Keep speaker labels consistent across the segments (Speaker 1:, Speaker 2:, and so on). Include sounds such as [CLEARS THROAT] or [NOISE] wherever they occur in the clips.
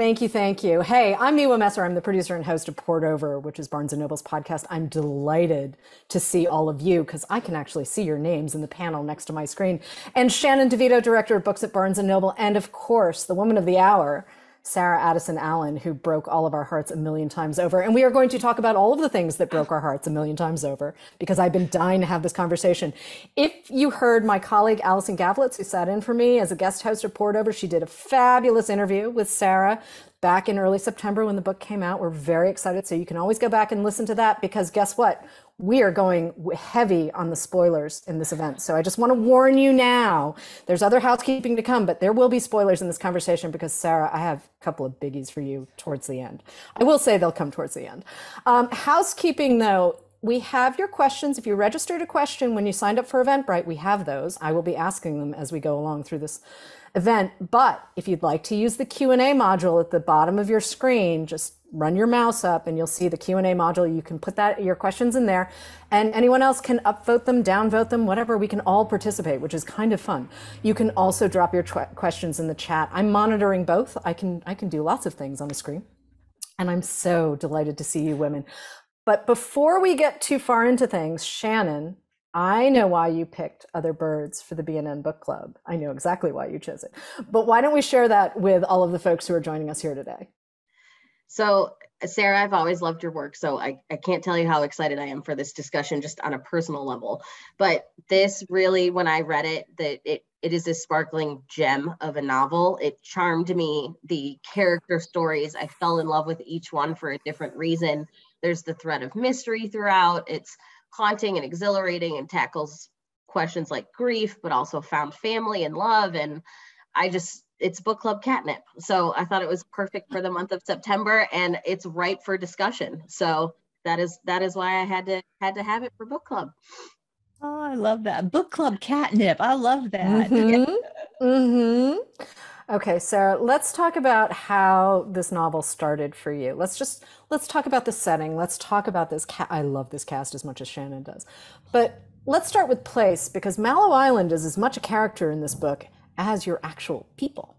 Speaker 1: Thank you, thank you. Hey, I'm Miwa Messer. I'm the producer and host of Poured Over, which is Barnes & Noble's podcast. I'm delighted to see all of you because I can actually see your names in the panel next to my screen. And Shannon DeVito, director of books at Barnes & Noble, and of course, the woman of the hour, Sarah Addison Allen, who broke all of our hearts a million times over. And we are going to talk about all of the things that broke our hearts a million times over because I've been dying to have this conversation. If you heard my colleague Allison Gavlitz, who sat in for me as a guest host Over, she did a fabulous interview with Sarah back in early September when the book came out. We're very excited. So you can always go back and listen to that because guess what? We are going heavy on the spoilers in this event. So I just want to warn you now. There's other housekeeping to come, but there will be spoilers in this conversation because, Sarah, I have a couple of biggies for you towards the end. I will say they'll come towards the end. Um, housekeeping, though, we have your questions. If you registered a question when you signed up for Eventbrite, we have those. I will be asking them as we go along through this event. But if you'd like to use the Q&A module at the bottom of your screen, just run your mouse up and you'll see the Q&A module. You can put that your questions in there and anyone else can upvote them, downvote them, whatever. We can all participate, which is kind of fun. You can also drop your questions in the chat. I'm monitoring both. I can I can do lots of things on the screen. And I'm so delighted to see you women. But before we get too far into things, Shannon, I know why you picked Other Birds for the B&N Book Club. I know exactly why you chose it. But why don't we share that with all of the folks who are joining us here today?
Speaker 2: So, Sarah, I've always loved your work. So, I, I can't tell you how excited I am for this discussion just on a personal level. But this really, when I read it, that it it is a sparkling gem of a novel. It charmed me. The character stories, I fell in love with each one for a different reason. There's the thread of mystery throughout. It's haunting and exhilarating and tackles questions like grief, but also found family and love. And I just, it's book club catnip. So I thought it was perfect for the month of September and it's ripe for discussion. So that is that is why I had to had to have it for book club.
Speaker 3: Oh, I love that. Book club catnip. I love that. Mm-hmm.
Speaker 1: mm-hmm. Okay, Sarah, let's talk about how this novel started for you. Let's just let's talk about the setting. Let's talk about this ca- I love this cast as much as Shannon does. But let's start with place because Mallow Island is as much a character in this book as your actual people.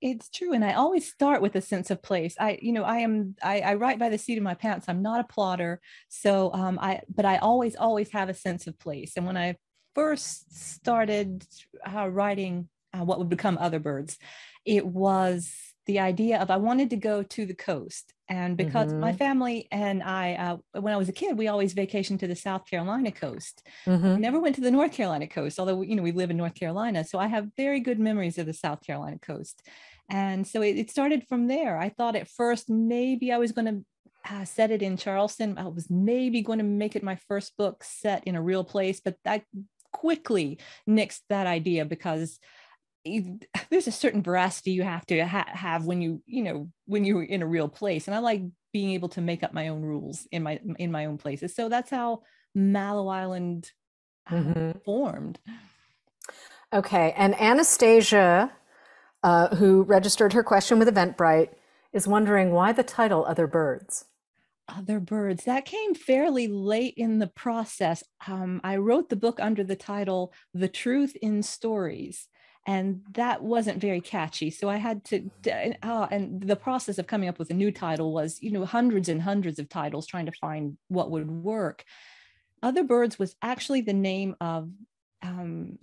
Speaker 3: It's true, and I always start with a sense of place. I, you know, I am I, I write by the seat of my pants. I'm not a plotter, so um, I but I always always have a sense of place. And when I first started uh, writing uh, what would become Other Birds, it was the idea of I wanted to go to the coast. And because mm-hmm. my family and I, uh, when I was a kid, we always vacationed to the South Carolina coast. Mm-hmm. never went to the North Carolina coast, although, you know, we live in North Carolina. So I have very good memories of the South Carolina coast. And so it, it started from there. I thought at first maybe I was going to uh, set it in Charleston. I was maybe going to make it my first book set in a real place, but I quickly nixed that idea because [LAUGHS] there's a certain veracity you have to ha- have when you you know when you're in a real place. And i like being able to make up my own rules in my in my own places. So that's how mallow island uh, mm-hmm. formed.
Speaker 1: Okay. And anastasia uh, who registered her question with eventbrite is wondering why the title other birds?
Speaker 3: Other birds. That came fairly late in the process. Um, i wrote the book under the title the truth in stories and that wasn't very catchy so i had to uh, and the process of coming up with a new title was you know hundreds and hundreds of titles trying to find what would work other birds was actually the name of um,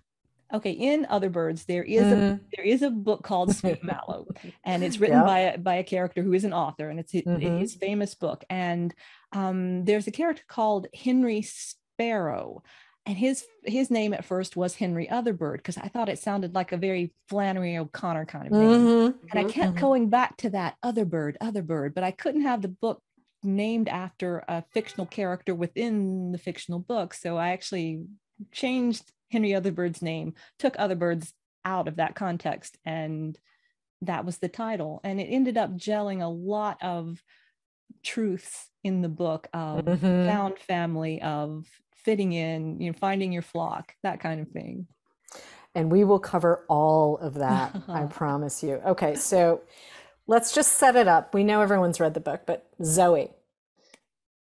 Speaker 3: okay in other birds there is mm. a there is a book called [LAUGHS] sweet mallow and it's written by a, by a character who is an author and it's his, mm-hmm. his famous book and um, there's a character called henry sparrow and his his name at first was Henry Otherbird because I thought it sounded like a very Flannery O'Connor kind of name. Mm-hmm, and I kept mm-hmm. going back to that Otherbird, Otherbird, but I couldn't have the book named after a fictional character within the fictional book. So I actually changed Henry Otherbird's name, took Otherbirds out of that context, and that was the title. And it ended up gelling a lot of truths in the book of mm-hmm. found family, of fitting in, you know, finding your flock, that kind of thing.
Speaker 1: And we will cover all of that, [LAUGHS] I promise you. Okay, so let's just set it up. We know everyone's read the book, but Zoe,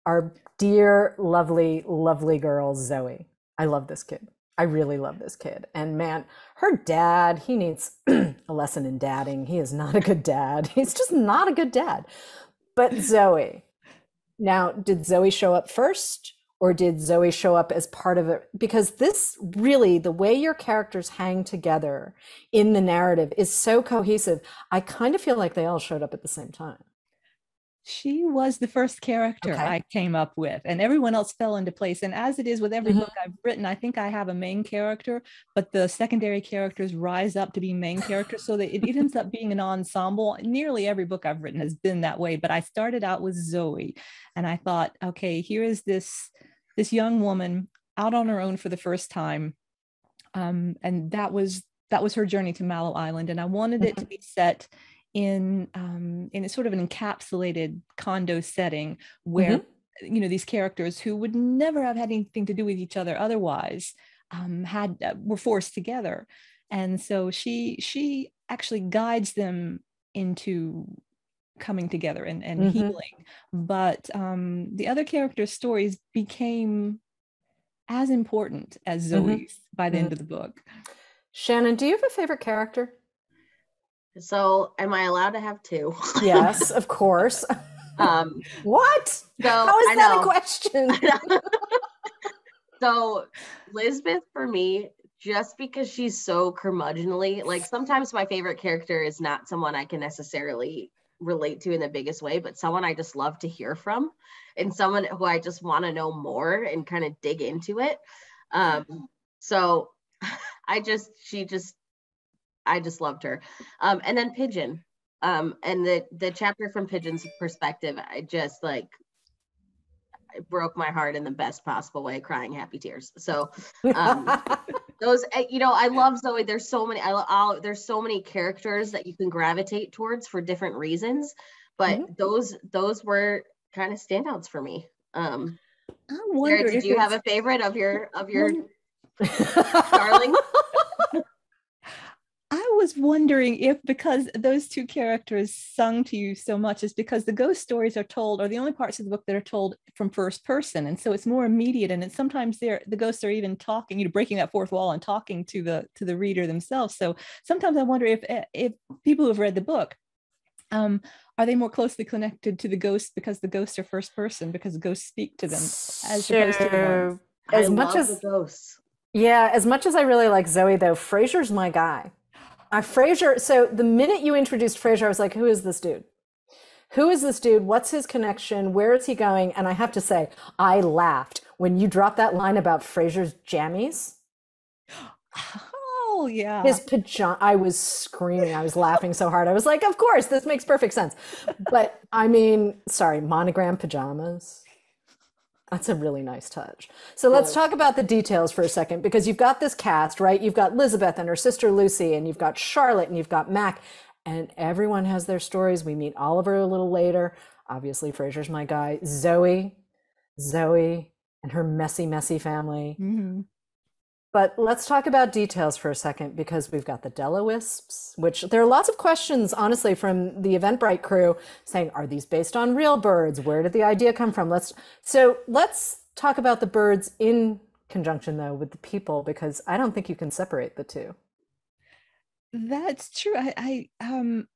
Speaker 1: our dear, lovely, lovely girl, Zoe. I love this kid. I really love this kid. And man, her dad, he needs [CLEARS THROAT] a lesson in dadding. He is not a good dad. [LAUGHS] He's just not a good dad. But Zoe, now, did Zoe show up first? Or did Zoe show up as part of it? Because this really, the way your characters hang together in the narrative is so cohesive. I kind of feel like they all showed up at the same time.
Speaker 3: She was the first character
Speaker 1: Okay.
Speaker 3: I came up with, and everyone else fell into place. And as it is with every
Speaker 1: Mhm.
Speaker 3: book I've written, I think I have a main character, but the secondary characters rise up to be main characters so that it, it ends up being an ensemble. Nearly every book I've written has been that way. But I started out with Zoe, and I thought, okay, here is this this young woman out on her own for the first time, um, and that was that was her journey to Mallow Island, and I wanted it to be set in um, in a sort of an encapsulated condo setting where you know these characters who would never have had anything to do with each other otherwise um, had uh, were forced together, and so she she actually guides them into coming together and, and
Speaker 1: Mhm.
Speaker 3: healing. But um, the other characters' stories became as important as
Speaker 1: Mhm.
Speaker 3: Zoe's by the
Speaker 1: Mhm.
Speaker 3: end of the book.
Speaker 1: Shannon, do you have a favorite character?
Speaker 2: So, am I allowed to have two? [LAUGHS]
Speaker 1: Yes, of course.
Speaker 2: um, [LAUGHS]
Speaker 1: What?
Speaker 2: so
Speaker 1: How is
Speaker 2: I
Speaker 1: that a question? [LAUGHS]
Speaker 2: so Lizbeth for me, just because she's so curmudgeonly, like sometimes my favorite character is not someone I can necessarily relate to in the biggest way, but someone I just love to hear from and someone who I just want to know more and kind of dig into it. Um, so I just, she just, I just loved her. Um, and then Pigeon. Um, and the the chapter from Pigeon's perspective, I just like it broke my heart in the best possible way, crying happy tears. So um, [LAUGHS] those, eh, you know, I love Zoe. There's so many. I, I'll, there's so many characters that you can gravitate towards for different reasons, but those those were kind of standouts for me. Um,
Speaker 3: I
Speaker 2: Sarah, did you have a favorite of your of your [LAUGHS] darling?
Speaker 3: I was wondering if because those two characters sung to you so much is because the ghost stories are told are the only parts of the book that are told from first person and so it's more immediate and it's sometimes they're the ghosts are even talking you know breaking that fourth wall and talking to the to the reader themselves so sometimes I wonder if eh, if people who have read the book um are they more closely connected to the ghosts because the ghosts are first person because the ghosts speak to them as opposed to the ones.
Speaker 1: As
Speaker 2: I
Speaker 1: much
Speaker 2: love
Speaker 1: as
Speaker 2: the ghosts.
Speaker 1: Yeah, as much as I really like Zoe, though, Frasier's my guy. Uh, Frasier. So the minute you introduced Frasier, I was like, "Who is this dude? Who is this dude? What's his connection? Where is he going?" And I have to say, I laughed when you dropped that line about Frasier's jammies.
Speaker 3: oh yeah
Speaker 1: His pajama. I was screaming. I was laughing so hard. I was like, "Of course, this makes perfect sense." But I mean, sorry, monogram pajamas. That's a really nice touch. So let's talk about the details for a second because you've got this cast, right? You've got Elizabeth and her sister Lucy, and you've got Charlotte, and you've got Mac, and everyone has their stories. We meet Oliver a little later. Obviously, Frasier's my guy. Zoe, Zoe, and her messy, messy family.
Speaker 3: Mhm.
Speaker 1: But let's talk about details for a second because we've got the Dellawisps, which there are lots of questions, honestly, from the Eventbrite crew saying, are these based on real birds? Where did the idea come from? Let's so let's talk about the birds in conjunction though with the people because I don't think you can separate the two.
Speaker 3: That's true. I, I um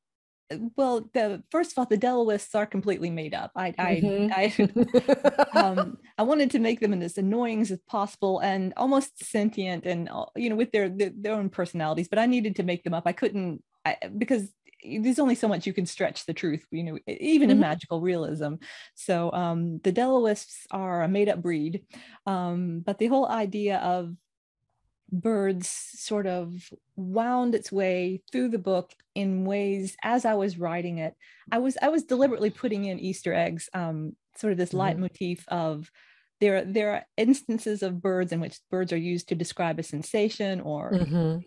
Speaker 3: well the first of all the Dellawisps are completely made up. I I,
Speaker 1: Mhm.
Speaker 3: I [LAUGHS] um I wanted to make them as annoying as possible and almost sentient and uh, you know with their, their their own personalities, but I needed to make them up. I couldn't I, because there's only so much you can stretch the truth, you know, even in
Speaker 1: Mhm.
Speaker 3: magical realism. So um, the Dellawisps are a made-up breed, um, but the whole idea of birds sort of wound its way through the book in ways as I was writing it. I was I was deliberately putting in Easter eggs, um, sort of this
Speaker 1: Mhm.
Speaker 3: leitmotif of there there are instances of birds in which birds are used to describe a sensation or
Speaker 1: Mhm.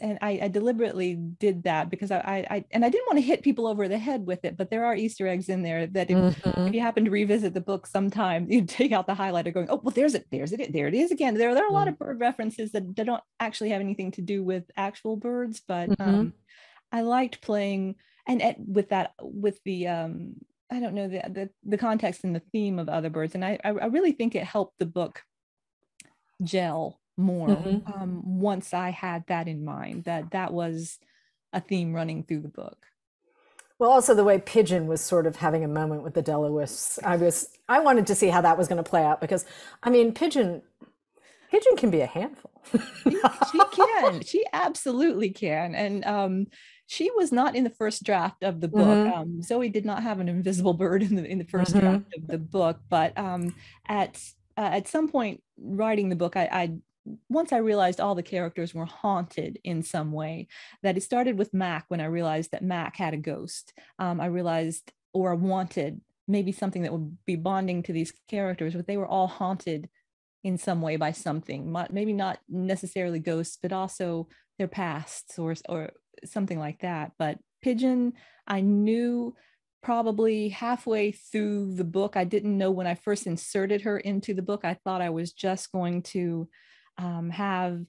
Speaker 3: And I, I deliberately did that because I, I, and I didn't want to hit people over the head with it, but there are Easter eggs in there that if,
Speaker 1: Mhm.
Speaker 3: if you happen to revisit the book sometime, you take out the highlighter going, oh well, there's it, there's it, there it is again. There, there are a lot of bird references that, that don't actually have anything to do with actual birds, but
Speaker 1: Mhm.
Speaker 3: um, I liked playing and, and with that with the um, I don't know the, the the context and the theme of other birds, and I I really think it helped the book gel more mm-hmm. um, once I had that in mind, that that was a theme running through the book.
Speaker 1: Well, also the way Pigeon was sort of having a moment with the Dellawisps, I was I wanted to see how that was going to play out because, I mean, Pigeon Pigeon can be a handful.
Speaker 3: she, she, can. She absolutely can. And um, she was not in the first draft of the book. Mm-hmm. Um, Zoe did not have an invisible bird in the in the 1st mm-hmm. draft of the book. But um, at uh, at some point writing the book, I, I once I realized all the characters were haunted in some way, that it started with Mac when I realized that Mac had a ghost. Um, I realized or wanted maybe something that would be bonding to these characters, but they were all haunted in some way by something maybe not necessarily ghosts but also their pasts or or something like that but pigeon i knew probably halfway through the book i didn't know when i first inserted her into the book i thought i was just going to um, have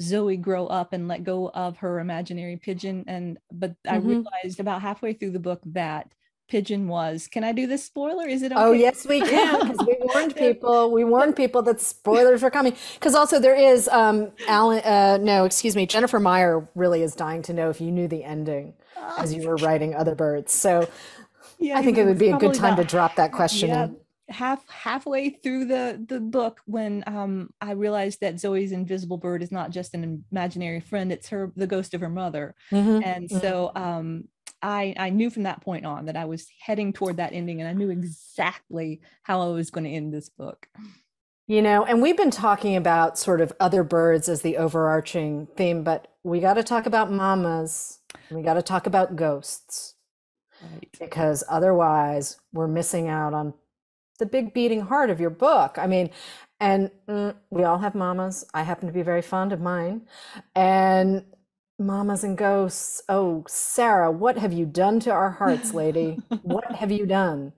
Speaker 3: zoe grow up and let go of her imaginary pigeon and but mm-hmm. i realized about halfway through the book that pigeon was. Can I do this spoiler? Is it
Speaker 1: oh, okay? Oh, yes, we can. Because we [LAUGHS] warned people. We warned people that spoilers were coming. Because also there is um, Alan. Uh, no, excuse me. Jennifer Meyer really is dying to know if you knew the ending as you were writing Other Birds. So yeah, I think it would be a good time to drop that question yeah. in
Speaker 3: half halfway through the the book when um i realized that zoe's invisible bird is not just an imaginary friend it's her the ghost of her mother mm-hmm. and mm-hmm. so um I, I knew from that point on that I was heading toward that ending and I knew exactly how I was going to end this book.
Speaker 1: You know, and we've been talking about sort of other birds as the overarching theme, but we got to talk about mamas. We got to talk about ghosts. Right. Because otherwise, we're missing out on the big beating heart of your book. I mean, and mm, we all have mamas. I happen to be very fond of mine. And Mamas and ghosts. Oh, Sarah, what have you done to our hearts, lady? what [LAUGHS] have you done?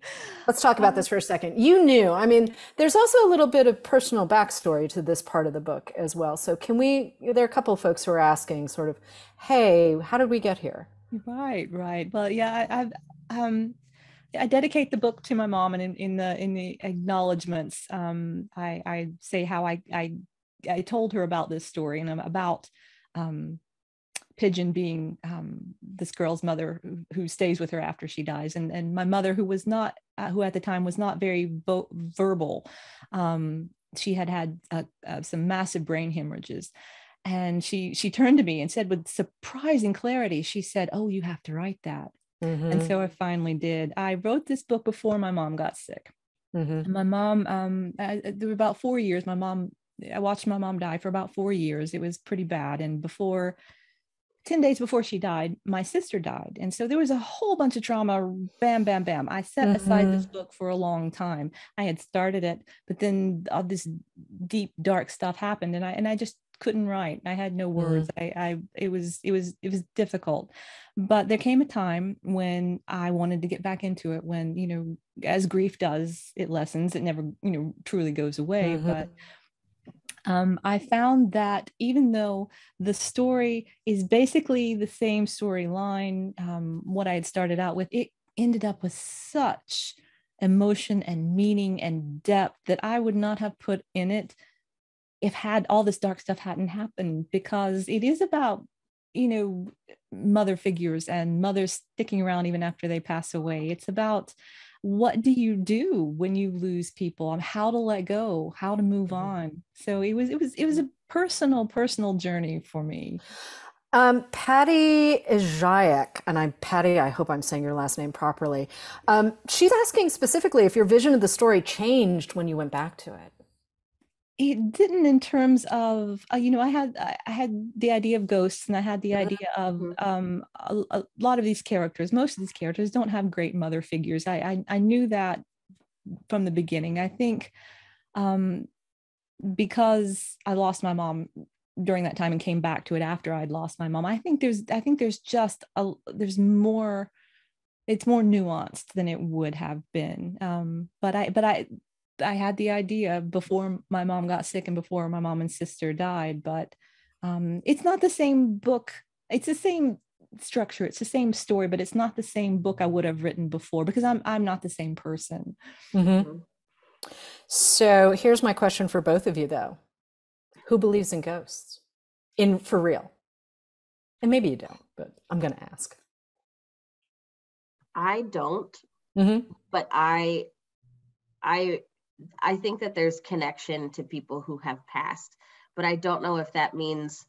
Speaker 1: Let's talk about this for a second. You knew, I mean, there's also a little bit of personal backstory to this part of the book as well. So, can we? There are a couple of folks who are asking, sort of, hey, how did we get here?
Speaker 3: Right, right. Well, yeah, I, have um, I dedicate the book to my mom, and in, in the in the acknowledgments, um, I, I say how I, I I told her about this story and about um, Pigeon being um, this girl's mother who, who, stays with her after she dies, and and my mother who was not uh, who at the time was not very vo- verbal. Um, she had had uh, uh, some massive brain hemorrhages, and she she turned to me and said with surprising clarity, she said, "Oh, you have to write that." Mm-hmm. And so I finally did. I wrote this book before my mom got sick. Mm-hmm. My mom, um, I, there were about four years. My mom, I watched my mom die for about four years. It was pretty bad, and before 10 days before she died, my sister died. And so there was a whole bunch of trauma, bam, bam, bam. I set mm-hmm. aside this mm-hmm. book for a long time. I had started it, but then all this deep, dark stuff happened and I and I just couldn't write. I had no words. Mm-hmm. I, I it was it was it was difficult. But there came a time when I wanted to get back into it when, you know, as grief does, it lessens. It never, you know, truly goes away. Mm-hmm. But um, I found that even though the story is basically the same storyline, um, what I had started out with, it ended up with such emotion and meaning and depth that I would not have put in it if had all this dark stuff hadn't happened because it is about you know mother figures and mothers sticking around even after they pass away it's about what do you do when you lose people on how to let go how to move mm-hmm. on so it was it was it was a personal personal journey for me
Speaker 1: um, Patty Izayek, and I'm Patty, I hope I'm saying your last name properly. Um, she's asking specifically if your vision of the story changed when you went back to it
Speaker 3: it didn't in terms of uh, you know i had i had the idea of ghosts and i had the mm-hmm. idea of mm-hmm. um, a, a, lot of these characters most of these characters don't have great mother figures i i, I knew that from the beginning i think um, because i lost my mom during that time and came back to it after i'd lost my mom i think there's i think there's just a there's more it's more nuanced than it would have been um, but i but i I had the idea before my mom got sick and before my mom and sister died, but um, it's not the same book. It's the same structure. It's the same story, but it's not the same book I would have written before because I'm I'm not the same person. Mm-hmm.
Speaker 1: So here's my question for both of you, though: who believes in ghosts in for real and maybe you don't but i'm going to ask
Speaker 2: i don't
Speaker 1: mm-hmm.
Speaker 2: but i i i think that there's connection to people who have passed but i don't know if that means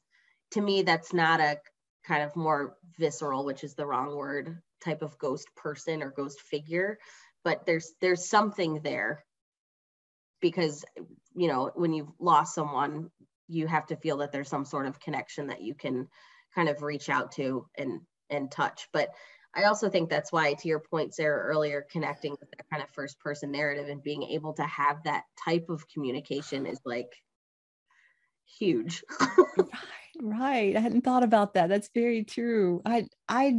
Speaker 2: to me that's not a kind of more visceral which is the wrong word type of ghost person or ghost figure but there's there's something there. Because you know when you've lost someone you have to feel that there's some sort of connection that you can kind of reach out to and and touch but i also think that's why to your point sarah earlier connecting with that kind of first person narrative and being able to have that type of communication is like huge [LAUGHS]
Speaker 3: right right i hadn't thought about that that's very true i i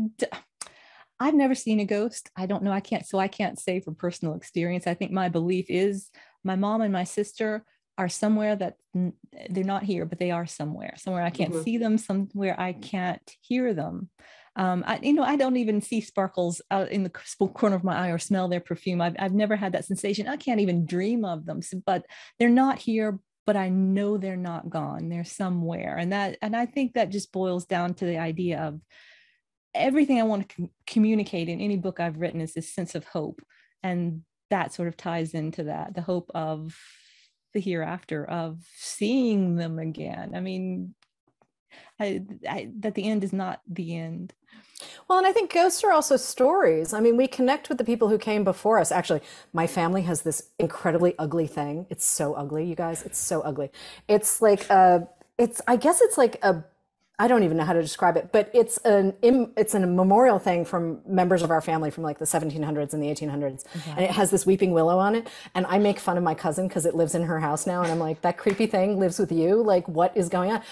Speaker 3: I've never seen a ghost. I don't know. I can't, so I can't say from personal experience. I think my belief is my mom and my sister are somewhere that they're not here, but they are somewhere, somewhere I can't mm-hmm. see them, somewhere I can't hear them. Um, I, you know, I don't even see sparkles out in the corner of my eye or smell their perfume. I've, I've never had that sensation. I can't even dream of them, but they're not here, but I know they're not gone. They're somewhere. And that, and I think that just boils down to the idea of everything I want to com- communicate in any book I've written is this sense of hope. And that sort of ties into that the hope of the hereafter, of seeing them again. I mean, I, I, that the end is not the end.
Speaker 1: Well, and I think ghosts are also stories. I mean, we connect with the people who came before us. Actually, my family has this incredibly ugly thing. It's so ugly, you guys. It's so ugly. It's like a, it's, I guess it's like a I don't even know how to describe it, but it's an it's a memorial thing from members of our family from like the 1700s and the 1800s, mm-hmm. and it has this weeping willow on it. And I make fun of my cousin because it lives in her house now, and I'm like, that creepy thing lives with you. Like, what is going on?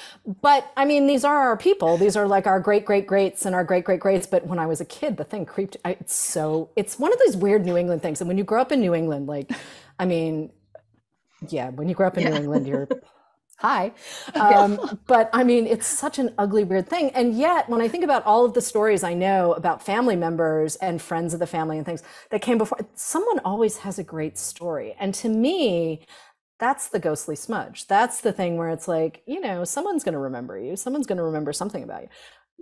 Speaker 1: But I mean, these are our people. These are like our great great greats and our great great greats. But when I was a kid, the thing creeped. I, it's so it's one of those weird New England things. And when you grow up in New England, like, I mean, yeah, when you grow up in yeah. New England, you're [LAUGHS] hi. [LAUGHS] Um, but I mean, it's such an ugly, weird thing. And yet, when I think about all of the stories I know about family members and friends of the family and things that came before, someone always has a great story. And to me, that's the ghostly smudge. That's the thing where it's like, you know, someone's going to remember you. Someone's going to remember something about you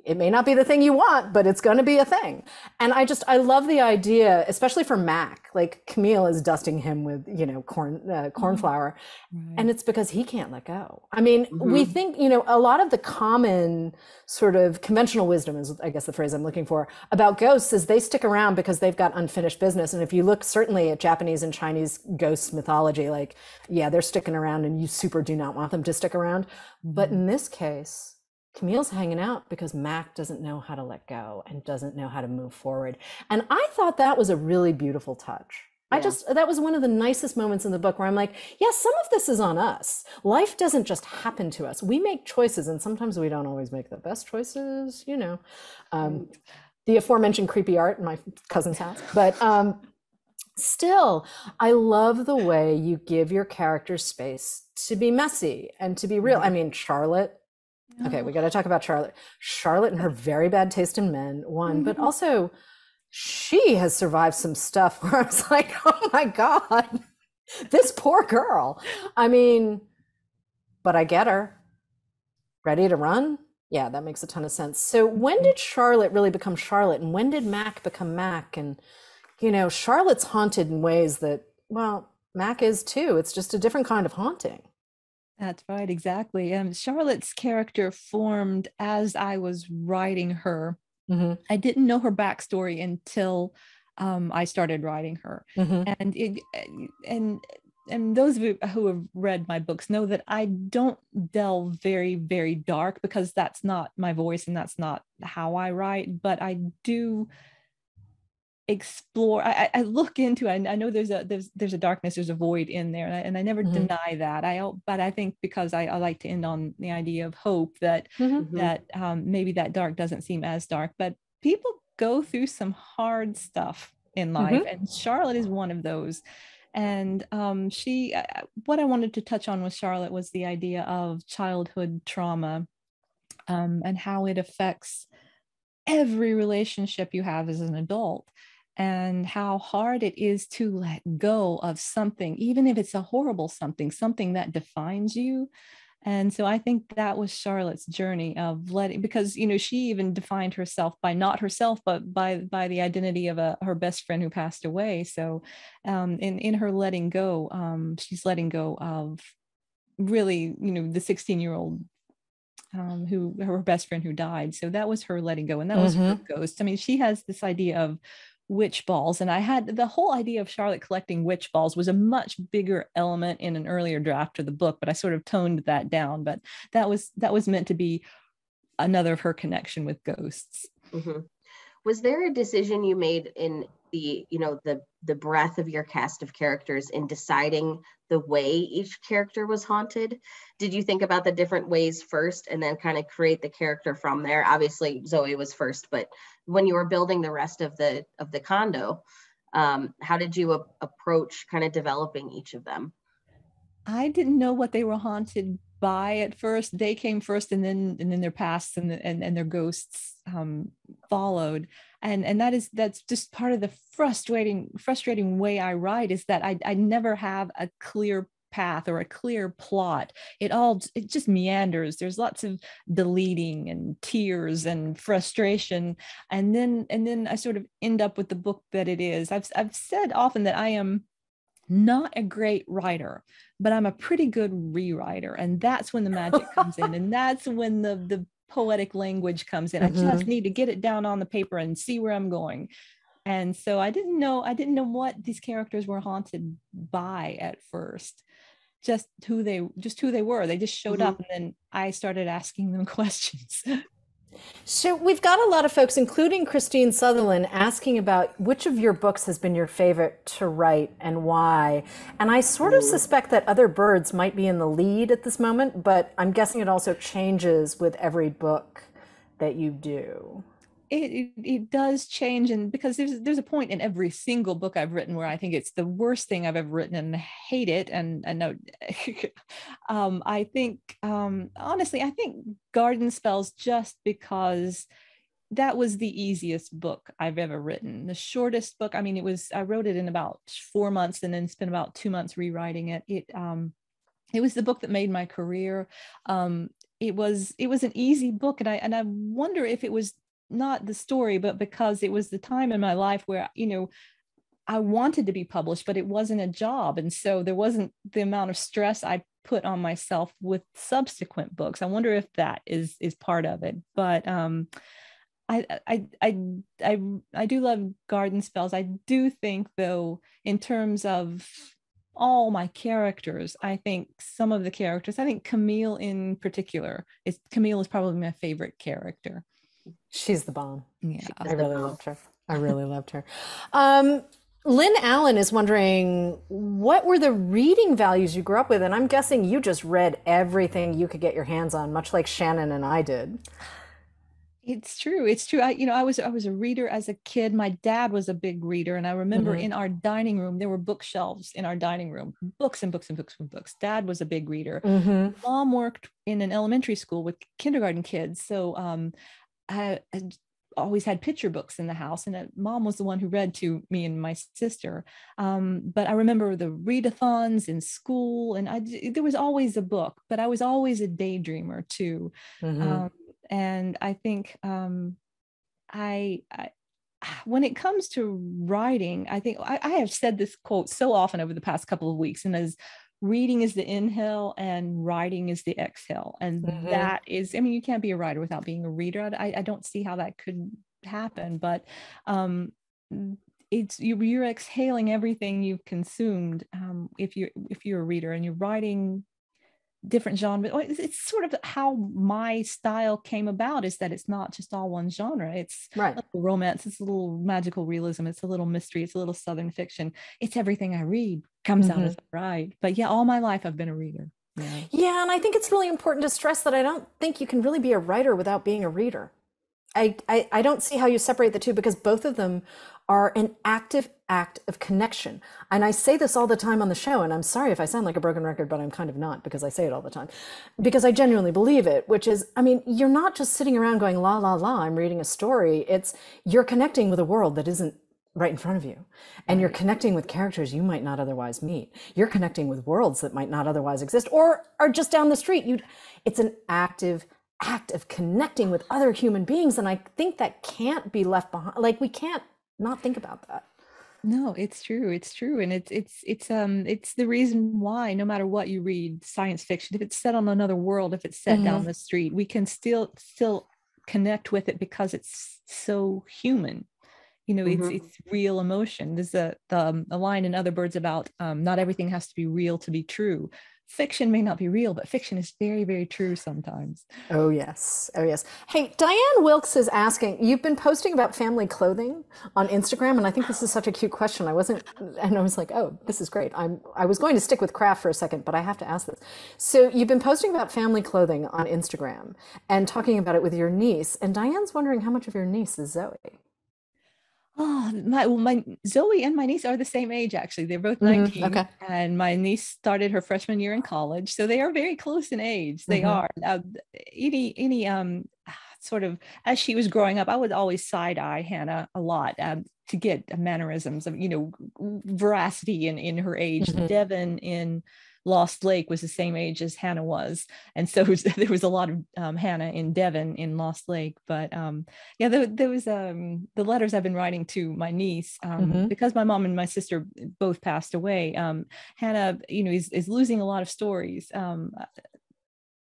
Speaker 1: it may not be the thing you want, but it's going to be a thing. And I just, I love the idea, especially for Mac. Like Camille is dusting him with, you know, corn, uh, corn mm-hmm. flour, right. and it's because he can't let go. I mean, mm-hmm. we think, you know, a lot of the common sort of conventional wisdom is, I guess, the phrase I'm looking for about ghosts is they stick around because they've got unfinished business. And if you look certainly at Japanese and Chinese ghost mythology, like, yeah, they're sticking around, and you super do not want them to stick around. Mm-hmm. But in this case Camille's hanging out because Mac doesn't know how to let go and doesn't know how to move forward. And I thought that was a really beautiful touch. Yeah. I just, that was one of the nicest moments in the book where I'm like, yes, yeah, some of this is on us. Life doesn't just happen to us. We make choices, and sometimes we don't always make the best choices, you know. Um, the aforementioned creepy art in my cousin's house. [LAUGHS] But um, still, I love the way you give your characters space to be messy and to be real. I mm-hmm. mean, Charlotte Okay, we got to talk about Charlotte. Charlotte and her very bad taste in men, one, mm-hmm. but also she has survived some stuff [LAUGHS] where I was like, oh my God, this poor girl. I mean, but I get her. Ready to run? Yeah, that makes a ton of sense. So when did Charlotte really become Charlotte? And when did Mac become Mac? And, you know, Charlotte's haunted in ways that, well, Mac is too. It's just a different kind of haunting.
Speaker 3: That's right, exactly. Um, Charlotte's character formed as I was writing her. Mm-hmm. I didn't know her backstory until um, I started writing her, mm-hmm. and it, and and those of you who have read my books know that I don't delve very very dark because that's not my voice and that's not how I write. But I do explore I, I look into I, I know there's a there's there's a darkness there's a void in there and I, and I never mm-hmm. deny that I but I think because I, I like to end on the idea of hope that mm-hmm. that um, maybe that dark doesn't seem as dark but people go through some hard stuff in life mm-hmm. and Charlotte is one of those and um, she uh, what I wanted to touch on with Charlotte was the idea of childhood trauma um, and how it affects every relationship you have as an adult and how hard it is to let go of something, even if it's a horrible something, something that defines you. and so i think that was charlotte's journey of letting because you know she even defined herself by not herself but by by the identity of a her best friend who passed away so um in in her letting go um she's letting go of really you know the 16 year old um, who her best friend who died. So that was her letting go, and that was mm-hmm. her ghost. I mean, she has this idea of witch balls and i had the whole idea of charlotte collecting witch balls was a much bigger element in an earlier draft of the book but i sort of toned that down but that was that was meant to be another of her connection with ghosts
Speaker 2: mm-hmm. Was there a decision you made in the you know the the breadth of your cast of characters in deciding the way each character was haunted? Did you think about the different ways first and then kind of create the character from there? Obviously zoe was first but when you were building the rest of the of the condo um, how did you a- approach kind of developing each of them?
Speaker 3: I didn't know what they were haunted by at first they came first and then and then their pasts and and, and their ghosts um, followed. And and that is that's just part of the frustrating frustrating way i write is that i, I never have a clear path or a clear plot. It all it just meanders. There's lots of deleting and tears and frustration. And then and then i sort of end up with the book that it is. I've, I've said often that i am not a great writer but i'm a pretty good rewriter and that's when the magic comes in and [LAUGHS] that's when the the poetic language comes in. Mm-hmm. I just need to get it down on the paper and see where I'm going. And so I didn't know I didn't know what these characters were haunted by at first. Just who they just who they were. They just showed mm-hmm. up and then I started asking them [LAUGHS] questions.
Speaker 1: So we've got a lot of folks, including Christine Sutherland, asking about which of your books has been your favorite to write and why. And I sort of mm. suspect that Other Birds might be in the lead at this moment, but I'm guessing it also changes with every book that you do
Speaker 3: it, it, does change and because there's there's a point in every single book I've written where I think it's the worst thing I've ever written and hate it and and no [LAUGHS] um, I think um, honestly I think garden spells just because that was the easiest book I've ever written. The shortest book I mean it was I wrote it in about four months and then spent about two months rewriting it. It um it was the book that made my career. Um, it was it was an easy book and i and i wonder if it was not the story, but because it was the time in my life where, you know, I wanted to be published, but it wasn't a job. And so there wasn't the amount of stress I put on myself with subsequent books. I wonder if that is is part of it. But um I, I I I I do love garden spells. I do think though, in terms of all my characters, I think some of the characters, I think Camille in particular, is Camille is probably my favorite character.
Speaker 1: She's the bomb. Yeah, I really loved her. I really loved her. Um, Lynn Allen is wondering what were the reading values you grew up with, and I'm guessing you just read everything you could get your hands on, much like Shannon and I did.
Speaker 3: It's true. It's true. I, you know, I was I was a reader as a kid. My dad was a big reader, and I remember mm-hmm. in our dining room there were bookshelves in our dining room, books and books and books and books. Dad was a big reader. Mm-hmm. Mom worked in an elementary school with kindergarten kids, so um, I, I always had picture books in the house, and uh, mom was the one who read to me and my sister. Um, but I remember the readathons in school, and I there was always a book, but I was always a daydreamer too. Mm-hmm. Um, and I think um, I, I when it comes to writing, I think I, I, have said this quote so often over the past couple of weeks, and as reading is the inhale and writing is the exhale. And mm-hmm. that is i mean you can't be a writer without being a reader. I, I don't see how that could happen but um it's you, you're exhaling everything you've consumed um, if you if you're a reader and you're writing different genre it's sort of how my style came about is that it's not just all one genre. It's
Speaker 1: right.
Speaker 3: romance it's a little magical realism it's a little mystery it's a little southern fiction. It's everything i read comes mm-hmm. out as write but yeah all my life i've been a reader
Speaker 1: yeah. yeah and i think it's really important to stress that i don't think you can really be a writer without being a reader I, I, I don't see how you separate the two because both of them are an active act of connection. And I say this all the time on the show, and I'm sorry if I sound like a broken record, but I'm kind of not because I say it all the time. Because I genuinely believe it, which is, I mean, you're not just sitting around going, la, la, la, I'm reading a story. It's you're connecting with a world that isn't right in front of you. And you're connecting with characters you might not otherwise meet. You're connecting with worlds that might not otherwise exist or are just down the street. You it's an active act of connecting with other human beings and i think that can't be left behind like we can't not think about that.
Speaker 3: No it's true it's true and it's it's it's um it's the reason why no matter what you read science fiction if it's set on another world if it's set mm-hmm. down the street we can still still connect with it because it's so human you know mm-hmm. it's it's real emotion. There's a the, um, a line in other birds about um, not everything has to be real to be true. Fiction may not be real but fiction is very very true sometimes.
Speaker 1: Oh yes. Oh yes. Hey diane wilkes is asking you've been posting about family clothing on instagram and i think this is such a cute question. I wasn't and i was like oh this is great. I'm i was going to stick with craft for a second but i have to ask this. So you've been posting about family clothing on instagram and talking about it with your niece and diane's wondering how much of your niece is zoe
Speaker 3: Oh, my well, my Zoe and my niece are the same age actually. They're both 19. Mm-hmm, okay. And my niece started her freshman year in college. So they are very close in age. They mm-hmm. are. Any any um sort of as she was growing up, I would always side eye Hannah a lot um, to get mannerisms of you know veracity in in her age. Mm-hmm. Devin in Lost Lake was the same age as Hannah was, and so [LAUGHS] was, there was a lot of um, Hannah in Devin in Lost Lake. But um, yeah, there, there was um, the letters I've been writing to my niece um, mm-hmm. because my mom and my sister both passed away. Um, Hannah, you know, is, is losing a lot of stories. Um,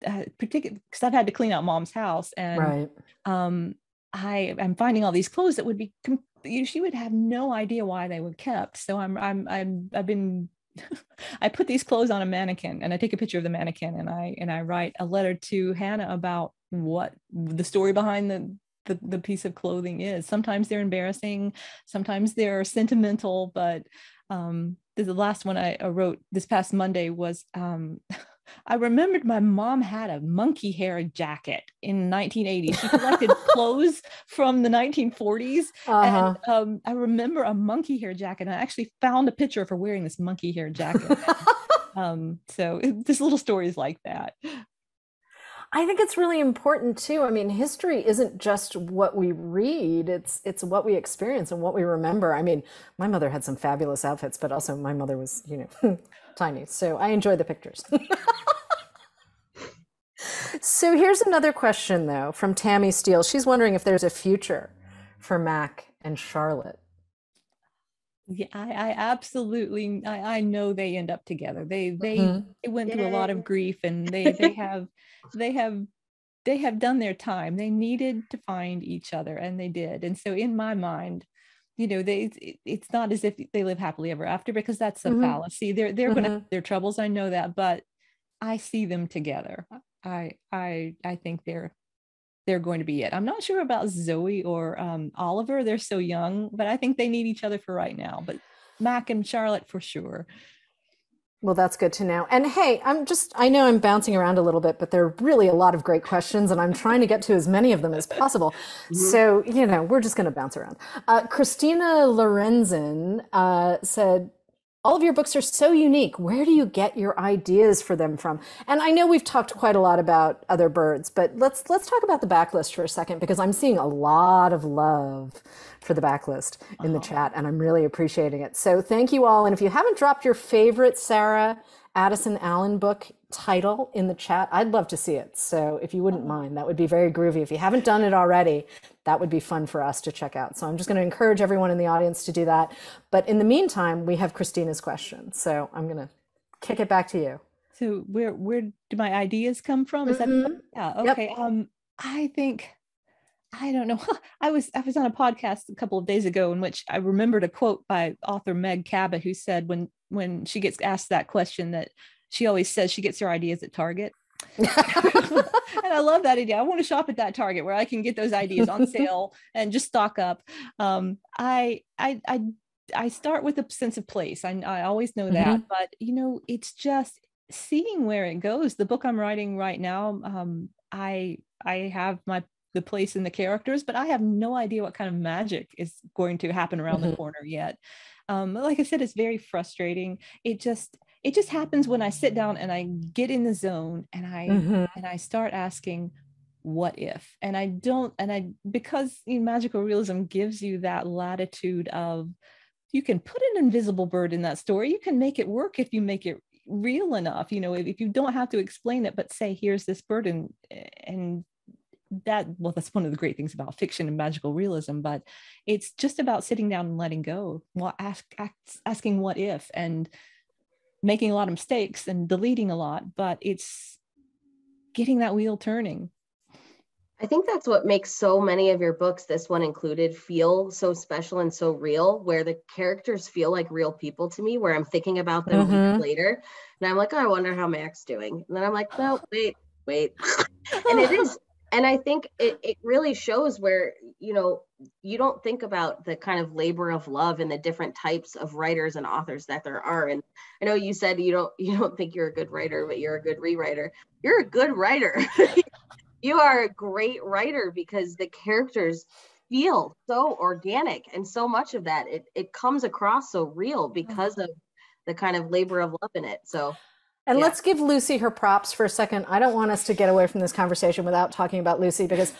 Speaker 3: uh, particularly because I've had to clean out mom's house and right. um, I am finding all these clothes that would be comp- you know, she would have no idea why they were kept. So I'm I'm I'm I've been [LAUGHS] I put these clothes on a mannequin and I take a picture of the mannequin and I and I write a letter to Hannah about what the story behind the the, the piece of clothing is. Sometimes they're embarrassing, sometimes they're sentimental, but um, the last one I wrote this past Monday was um, [LAUGHS] I remembered my mom had a monkey hair jacket in 1980. She collected [LAUGHS] clothes from the 1940s. Uh-huh. And um, I remember a monkey hair jacket. I actually found a picture of her wearing this monkey hair jacket. [LAUGHS] um, so it, there's little stories like that.
Speaker 1: I think it's really important too. I mean, history isn't just what we read, it's it's what we experience and what we remember. I mean, my mother had some fabulous outfits, but also my mother was, you know, [LAUGHS] tiny. So I enjoy the pictures. so here's another question though from Tammy Steele. She's wondering if there's a future for Mac and Charlotte.
Speaker 3: Yeah, I, I absolutely I, I know they end up together. They they mm-hmm. they went Yay. through a lot of grief and they [LAUGHS] they have they have they have done their time. They needed to find each other and they did. And so in my mind, you know, they it's not as if they live happily ever after because that's a mm-hmm. fallacy. They're they're mm-hmm. gonna have their troubles. I know that, but I see them together. I I I think they're they're going to be it. I'm not sure about Zoe or um, Oliver. They're so young, but I think they need each other for right now. But Mac and Charlotte for sure.
Speaker 1: Well, that's good to know. And hey, I'm just, I know I'm bouncing around a little bit, but there are really a lot of great questions, and I'm trying to get to as many of them as possible. Mm-hmm. So, you know, we're just going to bounce around. Uh, Christina Lorenzen uh, said, all of your books are so unique. Where do you get your ideas for them from? And I know we've talked quite a lot about other birds, but let's let's talk about the backlist for a second because I'm seeing a lot of love for the backlist in the uh-huh. chat and I'm really appreciating it. So thank you all. And if you haven't dropped your favorite Sarah Addison Allen book title in the chat, I'd love to see it. So if you wouldn't mind, that would be very groovy. If you haven't done it already, that would be fun for us to check out. So I'm just going to encourage everyone in the audience to do that. But in the meantime, we have Christina's question. So I'm going to kick it back to you.
Speaker 3: So where where do my ideas come from? Is mm-hmm. that yeah, okay. Yep. Um I think I don't know. [LAUGHS] I was I was on a podcast a couple of days ago in which I remembered a quote by author Meg Cabot who said when when she gets asked that question that she always says she gets her ideas at Target. [LAUGHS] and I love that idea. I want to shop at that Target where I can get those ideas on [LAUGHS] sale and just stock up. Um, I, I, I, I start with a sense of place. I, I always know that, mm-hmm. but you know, it's just seeing where it goes. The book I'm writing right now, um, I, I have my the place and the characters, but I have no idea what kind of magic is going to happen around mm-hmm. the corner yet. Um, like I said, it's very frustrating. It just it just happens when I sit down and I get in the zone and I mm-hmm. and I start asking, what if and i don't and i because you know, magical realism gives you that latitude of you can put an invisible bird in that story you can make it work if you make it real enough you know if, if you don't have to explain it but say here's this bird and and that well that's one of the great things about fiction and magical realism but it's just about sitting down and letting go well ask, ask asking what if and making a lot of mistakes and deleting a lot but it's getting that wheel turning
Speaker 2: I think that's what makes so many of your books, this one included, feel so special and so real, where the characters feel like real people to me, where I'm thinking about them mm-hmm. later. And I'm like, oh, I wonder how Mac's doing. And then I'm like, no, wait, wait. [LAUGHS] and it is, and I think it, it really shows where, you know, you don't think about the kind of labor of love and the different types of writers and authors that there are. And I know you said you don't [LAUGHS] you don't think you're a good writer, but you're a good rewriter. You're a good writer. [LAUGHS] you are a great writer because the characters feel so organic and so much of that it, it comes across so real because mm-hmm. of the kind of labor of love in it so
Speaker 1: and yeah. let's give lucy her props for a second i don't want us to get away from this conversation without talking about lucy because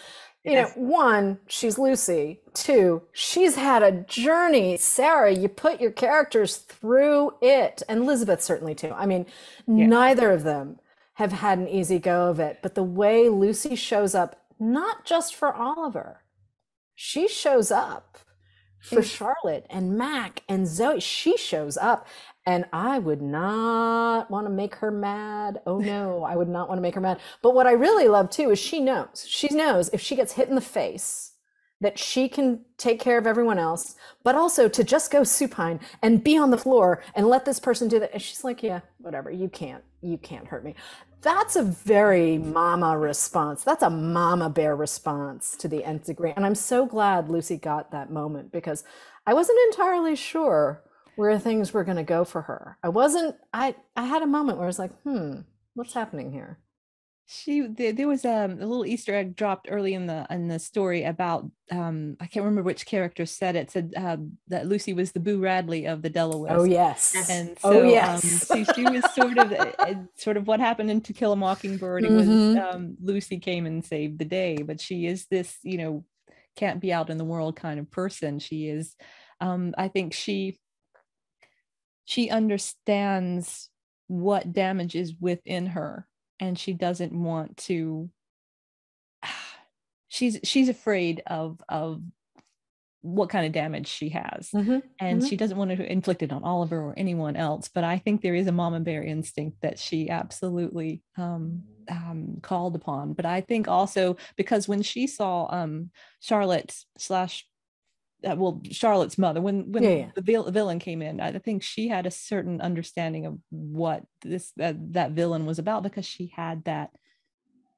Speaker 1: you yes. know one she's lucy two she's had a journey sarah you put your characters through it and elizabeth certainly too i mean yeah. neither of them have had an easy go of it. But the way Lucy shows up, not just for Oliver, she shows up for Charlotte and Mac and Zoe. She shows up. And I would not want to make her mad. Oh no, I would not want to make her mad. But what I really love too is she knows. She knows if she gets hit in the face, that she can take care of everyone else, but also to just go supine and be on the floor and let this person do that. And she's like, yeah, whatever. You can't, you can't hurt me. That's a very mama response. That's a mama bear response to the nth degree. And I'm so glad Lucy got that moment because I wasn't entirely sure where things were going to go for her. I wasn't, I, I had a moment where I was like, hmm, what's happening here?
Speaker 3: she there, there was um, a little easter egg dropped early in the in the story about um i can't remember which character said it said uh, that lucy was the boo radley of the Dellawisp
Speaker 1: oh yes
Speaker 3: and oh, so oh, yes. [LAUGHS] um, she was sort of uh, sort of what happened in to kill a mockingbird it mm-hmm. was um, lucy came and saved the day but she is this you know can't be out in the world kind of person she is um i think she she understands what damage is within her and she doesn't want to [SIGHS] she's she's afraid of of what kind of damage she has mm-hmm, and mm-hmm. she doesn't want to inflict it on oliver or anyone else but i think there is a mama bear instinct that she absolutely um, um, called upon but i think also because when she saw um, charlotte slash well charlotte's mother when when yeah, yeah. the vil- villain came in i think she had a certain understanding of what this uh, that villain was about because she had that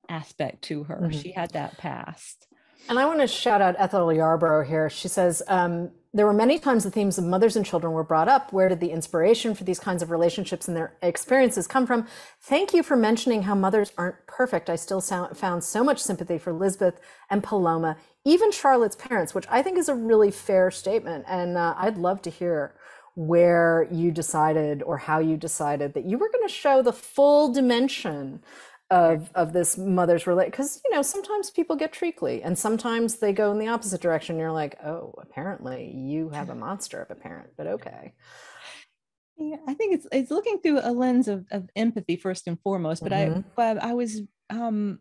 Speaker 3: aspect to her mm-hmm. she had that past
Speaker 1: and i want to shout out ethel yarborough here she says um, there were many times the themes of mothers and children were brought up. Where did the inspiration for these kinds of relationships and their experiences come from? Thank you for mentioning how mothers aren't perfect. I still sound, found so much sympathy for Lizbeth and Paloma, even Charlotte's parents, which I think is a really fair statement. And uh, I'd love to hear where you decided or how you decided that you were going to show the full dimension of of this mother's relate because you know sometimes people get treacly and sometimes they go in the opposite direction you're like oh apparently you have a [LAUGHS] monster of a parent but okay
Speaker 3: yeah i think it's it's looking through a lens of, of empathy first and foremost but mm-hmm. i but i was um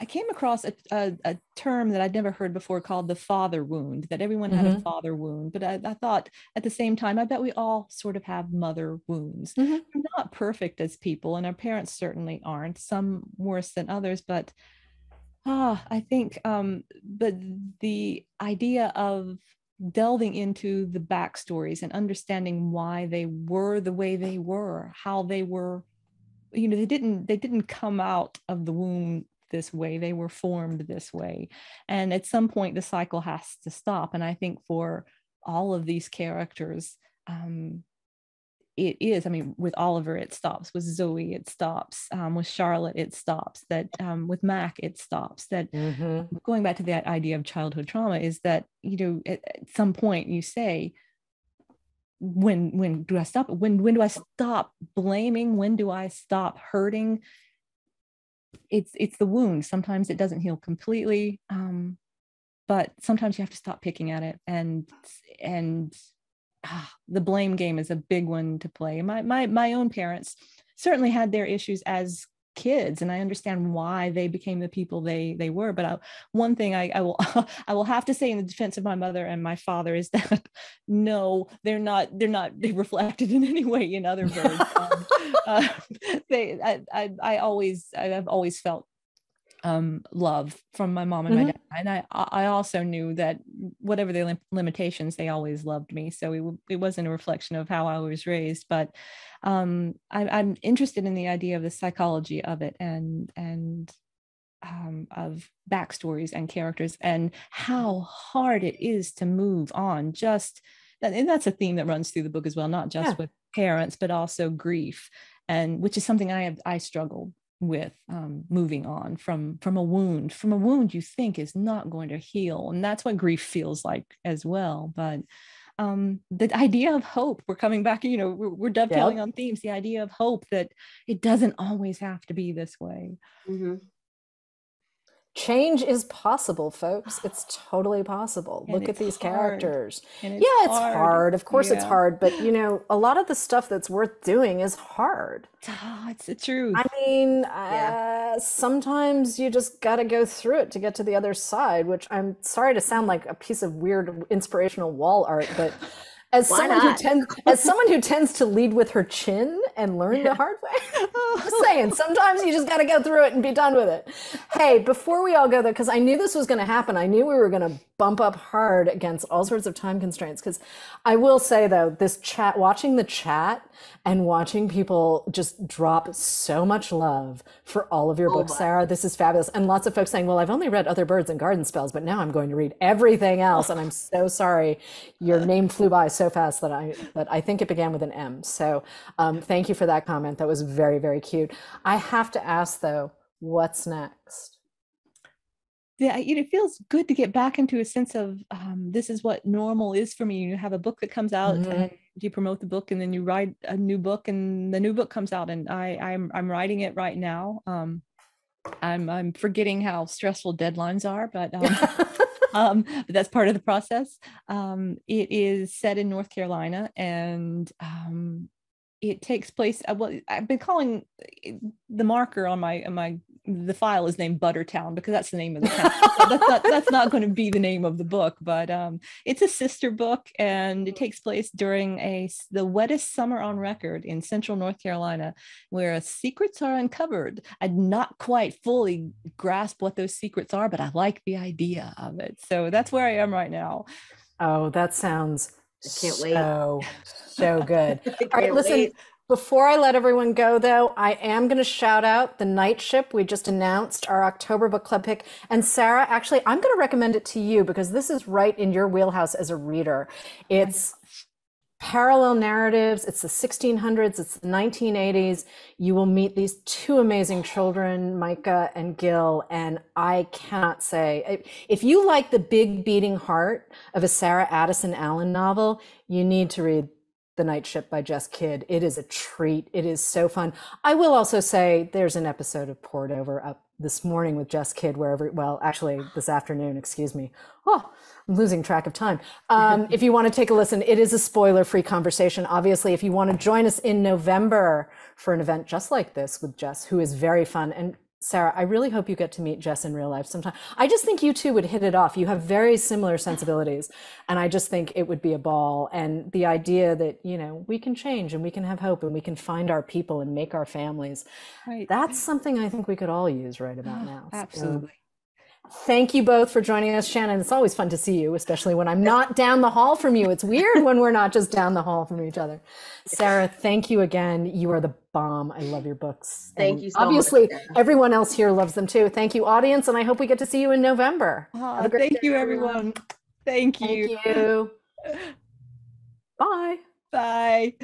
Speaker 3: I came across a, a, a, term that I'd never heard before called the father wound, that everyone had mm-hmm. a father wound. But I, I, thought at the same time, I bet we all sort of have mother wounds. Mm-hmm. We're not perfect as people, and our parents certainly aren't, some worse than others. But ah, I think, um, but the idea of delving into the backstories and understanding why they were the way they were, how they were you know they didn't they didn't come out of the womb this way they were formed this way. And at some point the cycle has to stop. And i think for all of these characters um, it is i mean with oliver it stops with zoe it stops um, with charlotte it stops that um, with mac it stops that mm-hmm. going back to that idea of childhood trauma is that you know at, at, some point you say when when do i stop? When when do i stop blaming? When do i stop hurting it's it's the wound. Sometimes it doesn't heal completely, um, but sometimes you have to stop picking at it. And and ah, the blame game is a big one to play. My my my own parents certainly had their issues as kids and i understand why they became the people they they were but I, one thing I, I will [LAUGHS] i will have to say in the defense of my mother and my father is [LAUGHS] that no they're not they're not they [LAUGHS] reflected in any way in other birds. Um, uh, they I, I i always i've always felt um, love from my mom and mm-hmm. my dad. And I, I also knew that whatever the lim- limitations, they always loved me. So it, it wasn't a reflection of how I was raised, but um, I, am interested in the idea of the psychology of it and, and um, of backstories and characters and how hard it is to move on. Just, and that's a theme that runs through the book as well, not just yeah. with parents, but also grief and which is something I have I struggled with um, moving on from from a wound from a wound you think is not going to heal and that's what grief feels like as well but um, the idea of hope we're coming back you know we're, we're dovetailing yep. on themes the idea of hope that it doesn't always have to be this way
Speaker 2: mm-hmm.
Speaker 1: Change is possible, folks. It's totally possible. And Look at these hard. characters.
Speaker 3: It's
Speaker 1: yeah,
Speaker 3: it's
Speaker 1: hard. hard. Of course, yeah. it's hard. But you know, a lot of the stuff that's worth doing is hard.
Speaker 3: Oh, it's the truth.
Speaker 1: I mean, yeah. uh, sometimes you just got to go through it to get to the other side. Which I'm sorry to sound like a piece of weird inspirational wall art, but [LAUGHS] as Why someone not? who tends as someone who tends to lead with her chin and learn the hard way [LAUGHS] I'm saying sometimes you just got to go through it and be done with it hey before we all go there because i knew this was going to happen i knew we were going to bump up hard against all sorts of time constraints because i will say though this chat watching the chat and watching people just drop so much love for all of your oh, books, Sarah. This is fabulous. And lots of folks saying, well, I've only read Other Birds and Garden Spells, but now I'm going to read everything else. And I'm so sorry. Your name flew by so fast that I, that I think it began with an M. So um, thank you for that comment. That was very, very cute. I have to ask though, what's next?
Speaker 3: yeah, it feels good to get back into a sense of um, this is what normal is for me. You have a book that comes out mm-hmm. and you promote the book, and then you write a new book, and the new book comes out, and I I'm I'm writing it right now. Um, I'm I'm forgetting how stressful deadlines are, but um, [LAUGHS] [LAUGHS] um, but that's part of the process. Um, it is set in North Carolina, and um, it takes place. Uh, well, I've been calling the marker on my on my the file is named Buttertown because that's the name of the town. [LAUGHS] that's not that's not going to be the name of the book, but um, it's a sister book, and it takes place during a the wettest summer on record in Central North Carolina, where secrets are uncovered. I'd not quite fully grasp what those secrets are, but I like the idea of it. So that's where I am right now.
Speaker 1: Oh, that sounds
Speaker 2: I can't
Speaker 1: so, wait. so good. [LAUGHS] All right, listen. Wait. Before I let everyone go, though, I am going to shout out The Night Ship. We just announced our October book club pick. And Sarah, actually, I'm going to recommend it to you because this is right in your wheelhouse as a reader. It's parallel narratives. It's the 1600s, it's the 1980s. You will meet these two amazing children, Mayken and Gil. And I cannot say, if you like the big beating heart of a Sarah Addison Allen novel, you need to read the Night Ship by Jess Kidd. It is a treat. It is so fun. I will also say there's an episode of Poured Over up this morning with Jess Kidd, wherever, well, actually this afternoon, excuse me. Oh, I'm losing track of time. Um, [LAUGHS] if you want to take a listen, it is a spoiler free conversation. Obviously, if you want to join us in November for an event just like this with Jess, who is very fun and Sarah, I really hope you get to meet Jess in real life sometime. I just think you two would hit it off. You have very similar sensibilities. And I just think it would be a ball. And the idea that, you know, we can change and we can have hope and we can find our people and make our families. Right. That's something I think we could all use right about now.
Speaker 3: Absolutely. So,
Speaker 1: Thank you both for joining us, Shannon. It's always fun to see you, especially when I'm not down the hall from you. It's weird when we're not just down the hall from each other. Sarah, thank you again. You are the bomb. I love your books.
Speaker 2: Thank and you so
Speaker 1: Obviously, much. everyone else here loves them too. Thank you, audience, and I hope we get to see you in November.
Speaker 3: Oh, thank you, everyone. Thank you.
Speaker 1: Thank you. [LAUGHS] Bye.
Speaker 3: Bye.